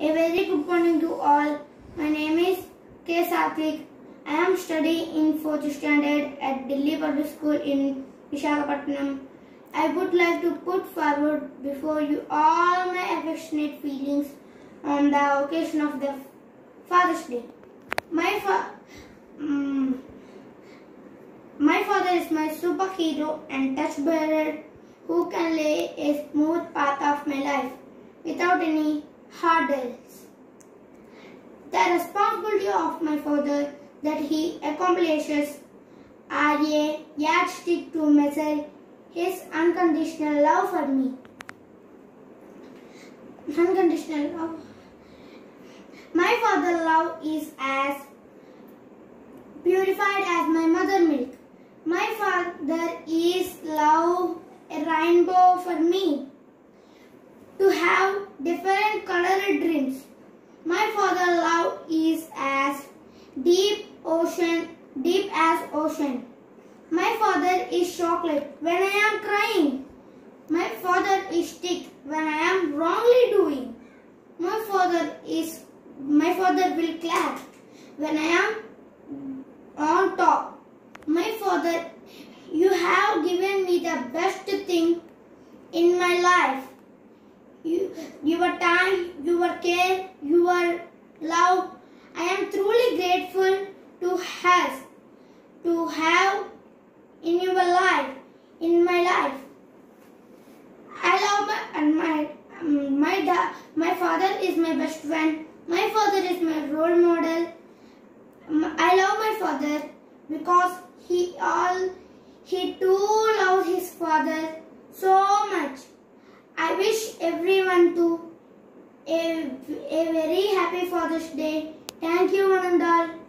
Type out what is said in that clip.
A very good morning to all. My name is K. Saathvik. I am studying in 4th standard at Delhi Public School in Visakhapatnam. I would like to put forward before you all my affectionate feelings on the occasion of the Father's Day. My fa- mm, my father is my superhero and touchbearer who can lay a smooth path of my life without any hurdles. The responsibility of my father that he accomplishes are a yardstick to measure his unconditional love for me. Unconditional love. My father's love is as purified as my mother milk. My father is love a rainbow for me to have different. My father love is as deep ocean, deep as ocean. My father is chocolate when I am crying. My father is stick when I am wrongly doing. My father is my father will clap when I am on top. My father, you have given me the best thing in my life. You, your time, your care, your love. I am truly grateful have, to have in your life, in my life. I love my and my um, my da, my father is my best friend. My father is my role model. Um, I love my father because he all he too loves his father so much. I wish everyone to a, a very happy Father's Day. Thank you, one.